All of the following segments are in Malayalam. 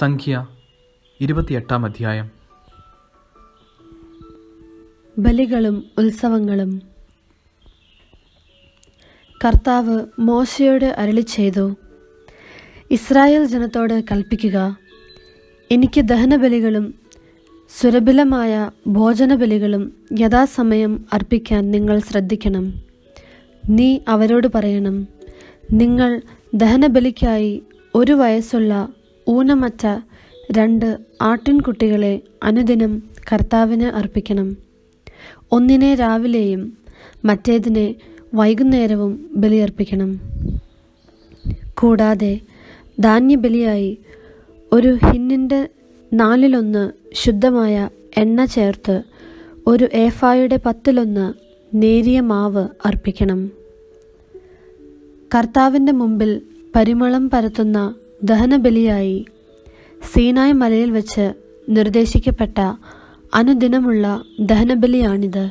സംഖ്യ ഇരുപത്തിയെട്ടാം അധ്യായം. ബലികളും ഉത്സവങ്ങളും. കർത്താവ് മോശയോട് അരളി ചെയ്തു ഇസ്രായേൽ ജനത്തോട് കൽപ്പിക്കുക. എനിക്ക് ദഹനബലികളും സുരഭിലമായ ഭോജനബലികളും യഥാസമയം അർപ്പിക്കാൻ നിങ്ങൾ ശ്രദ്ധിക്കണം. നീ അവരോട് പറയണം നിങ്ങൾ ദഹനബലിക്കായി ഒരു വയസ്സുള്ള ഊനമറ്റ രണ്ട് ആട്ടിൻകുട്ടികളെ അനുദിനം കർത്താവിന് അർപ്പിക്കണം. ഒന്നിനെ രാവിലെയും മറ്റേതിനെ വൈകുന്നേരവും ബലിയർപ്പിക്കണം. കൂടാതെ ധാന്യബലിയായി ഒരു ഹിന്നിന്റെ നാലിലൊന്ന് ശുദ്ധമായ എണ്ണ ചേർത്ത് ഒരു ഏഫായുടെ പത്തിലൊന്ന് നേരിയ മാവ് അർപ്പിക്കണം. കർത്താവിന്റെ മുമ്പിൽ പരിമളം പരത്തുന്ന ദഹനബലിയായി സീനായ് മലയിൽ വച്ച് നിർദ്ദേശിക്കപ്പെട്ട അനുദിനമുള്ള ദഹനബലിയാണിത്.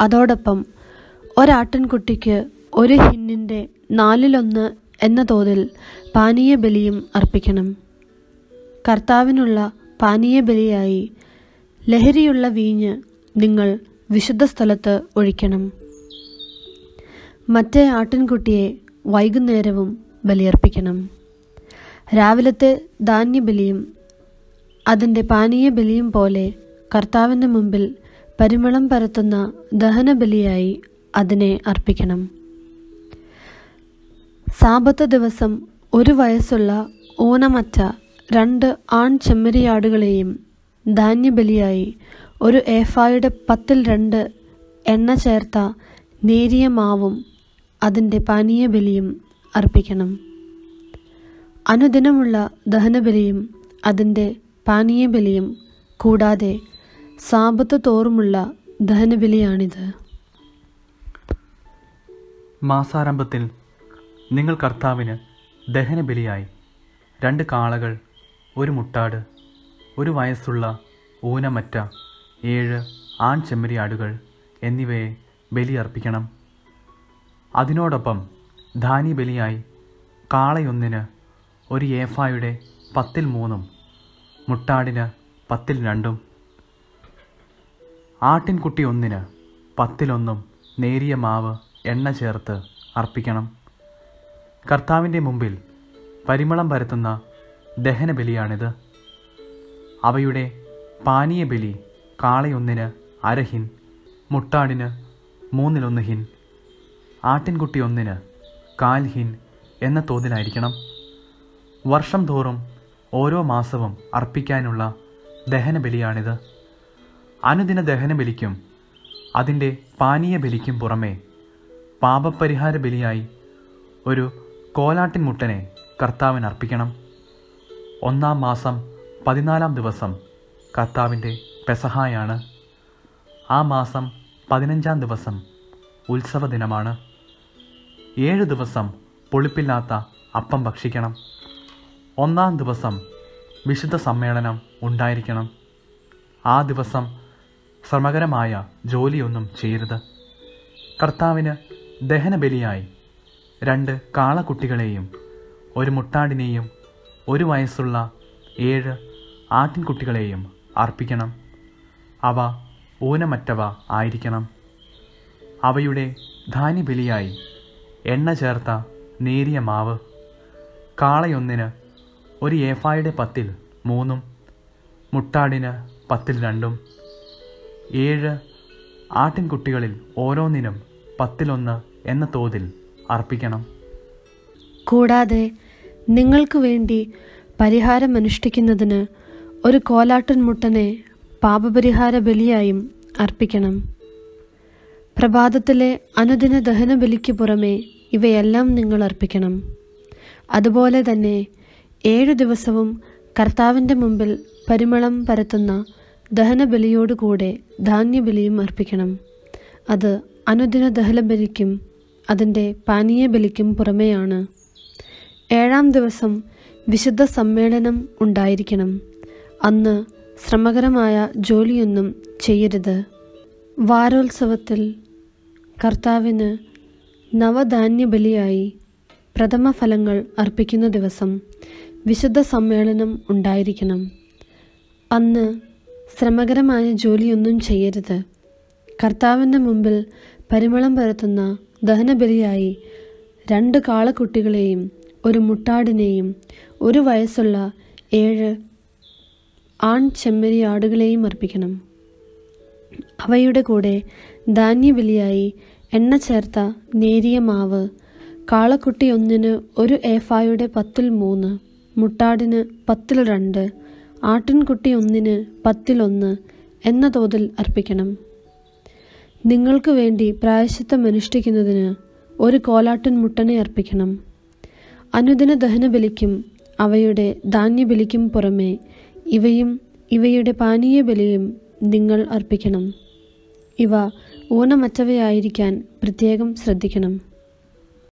അതോടൊപ്പം ഒരാട്ടിൻകുട്ടിക്ക് ഒരു ഹിന്നിന്റെ നാലിലൊന്ന് എന്ന തോതിൽ പാനീയ ബലിയും അർപ്പിക്കണം. കർത്താവിനുള്ള പാനീയ ബലിയായി ലഹരിയുള്ള വീഞ്ഞ് നിങ്ങൾ വിശുദ്ധ സ്ഥലത്ത് ഒഴിക്കണം. മറ്റേ ആട്ടിൻകുട്ടിയെ വൈകുന്നേരവും ബലിയർപ്പിക്കണം. രാവിലത്തെ ധാന്യബലിയും അതിന്റെ പാനീയ ബലിയും പോലെ കർത്താവിന്റെ മുമ്പിൽ പരിമളം പരത്തുന്ന ദഹനബലിയായി അതിനെ അർപ്പിക്കണം. സാപത്ത് ദിവസം ഒരു വയസ്സുള്ള ഊനമറ്റ രണ്ട് ആൺ ചെമ്മരിയാടുകളെയും ധാന്യബലിയായി ഒരു ഏഫായുടെ പത്തിൽ രണ്ട് എണ്ണ ചേർത്ത നേരിയ മാവും അതിന്റെ പാനീയ ബലിയും അർപ്പിക്കണം. അനുദിനമുള്ള ദഹനബലിയും അതിന്റെ പാനീയബലിയും കൂടാതെ സാപത്ത് തോറുമുള്ള ദഹനബലിയാണിത്. മാസാരംഭത്തിൽ നിങ്ങൾ കർത്താവിന് ദഹനബലിയായി രണ്ട് കാളകൾ ഒരു മുട്ടാട് ഒരു വയസ്സുള്ള ഊനമറ്റ ഏഴ് ആൺ ചെമ്മരിയാടുകൾ എന്നിവയെ ബലിയർപ്പിക്കണം. അതിനോടൊപ്പം ധാന്യബലിയായി കാളയൊന്നിന് ഒരു ഏഫായുടെ പത്തിൽ മൂന്നും മുട്ടാടിന് പത്തിൽ രണ്ടും ആട്ടിൻകുട്ടി ഒന്നിന് പത്തിലൊന്നും നേരിയ മാവ് എണ്ണ ചേർത്ത് അർപ്പിക്കണം. കർത്താവിന്റെ മുമ്പിൽ പരിമളം പരത്തുന്ന ദഹനബലിയാണിത് അവയുടെ പാനീയ ബലി കാളയൊന്നിന് അരഹിൻ മുട്ടാടിന് മൂന്നിലൊന്ന് ഹിൻ ആട്ടിൻകുട്ടി ഒന്നിന് കാൽ ഹിൻ എന്ന തോതിലായിരിക്കണം. വർഷം തോറും ഓരോ മാസവും അർപ്പിക്കാനുള്ള ദഹനബലിയാണിത് അനുദിന ദഹനബലിക്കും അതിന്റെ പാനീയ ബലിക്കും പുറമേ പാപപരിഹാര ബലിയായി ഒരു കോലാട്ടിൻ മുട്ടനെ കർത്താവിന് അർപ്പിക്കണം. ഒന്നാം മാസം പതിനാലാം ദിവസം കർത്താവിന്റെ പെസഹായാണ്. ആ മാസം പതിനഞ്ചാം ദിവസം ഉത്സവ ദിനമാണ് ഏഴ് ദിവസം പൊളിപ്പില്ലാത്ത അപ്പം ഭക്ഷിക്കണം. ഒന്നാം ദിവസം വിശുദ്ധ സമ്മേളനം ഉണ്ടായിരിക്കണം. ആ ദിവസം ശ്രമകരമായ ജോലിയൊന്നും ചെയ്യരുത്. കർത്താവിന് ദഹനബലിയായി രണ്ട് കാളക്കുട്ടികളെയും ഒരു മുട്ടാടിനെയും ഒരു വയസ്സുള്ള ഏഴ് ആട്ടിൻകുട്ടികളെയും അർപ്പിക്കണം. അവ ഊനമറ്റവ ആയിരിക്കണം. അവയുടെ ധാന്യബലിയായി എണ്ണ ചേർത്ത നേരിയ മാവ് കാളയൊന്നിന് ഒരു ഏഫായുടെ പത്തിൽ മൂന്നും മുട്ടാടിന് പത്തിൽ രണ്ടും ഏഴ് ആട്ടിൻകുട്ടികളിൽ ഓരോന്നിനും പത്തിലൊന്ന് എന്ന തോതിൽ അർപ്പിക്കണം. കൂടാതെ നിങ്ങൾക്ക് വേണ്ടി പരിഹാരം അനുഷ്ഠിക്കുന്നതിന് ഒരു കോലാട്ടൻ മുട്ടനെ പാപപരിഹാര ബലിയായും അർപ്പിക്കണം. പ്രഭാതത്തിലെ അനുദിന ദഹന ബലിക്ക് പുറമെ ഇവയെല്ലാം നിങ്ങൾ അർപ്പിക്കണം. അതുപോലെ തന്നെ ഏഴു ദിവസവും കർത്താവിന്റെ മുമ്പിൽ പരിമളം പരത്തുന്ന ദഹനബലിയോടുകൂടെ ധാന്യബലിയും അർപ്പിക്കണം. അത് അനുദിന ദഹനബലിക്കും അതിന്റെ പാനീയബലിക്കും പുറമെയാണ്. ഏഴാം ദിവസം വിശുദ്ധ സമ്മേളനം ഉണ്ടായിരിക്കണം. അന്ന് ശ്രമകരമായ ജോലിയൊന്നും ചെയ്യരുത്. വാരോത്സവത്തിൽ കർത്താവിന് നവധാന്യബലിയായി പ്രഥമ ഫലങ്ങൾ അർപ്പിക്കുന്ന ദിവസം വിശുദ്ധ സമ്മേളനം ഉണ്ടായിരിക്കണം. അന്ന് ശ്രമകരമായ ജോലിയൊന്നും ചെയ്യരുത്. കർത്താവിന്റെ മുമ്പിൽ പരിമളം പരത്തുന്ന ദഹനബലിയായി രണ്ട് കാളക്കുട്ടികളെയും ഒരു മുട്ടാടിനെയും ഒരു വയസ്സുള്ള ഏഴ് ആൺ ചെമ്മരി ആടുകളെയും അർപ്പിക്കണം. അവയുടെ കൂടെ ധാന്യബലിയായി എണ്ണ ചേർത്ത നേരിയ മാവ് കാളക്കുട്ടി ഒന്നിന് ഒരു ഏഫായുടെ പത്തിൽ മൂന്ന്. മുട്ടാടിന് പത്തിൽ രണ്ട് ആട്ടിൻകുട്ടി ഒന്നിന് പത്തിലൊന്ന് എന്ന തോതിൽ അർപ്പിക്കണം. നിങ്ങൾക്ക് വേണ്ടി പ്രായശ്ചിത്തം അനുഷ്ഠിക്കുന്നതിന് ഒരു കോലാട്ടിൻ മുട്ടനെ അർപ്പിക്കണം. അനുദിന ദഹനബലിക്കും അവയുടെ ധാന്യബലിക്കും പുറമെ ഇവയും ഇവയുടെ പാനീയ ബലിയും നിങ്ങൾ അർപ്പിക്കണം. ഇവ ഊനമറ്റവയായിരിക്കാൻ പ്രത്യേകം ശ്രദ്ധിക്കണം.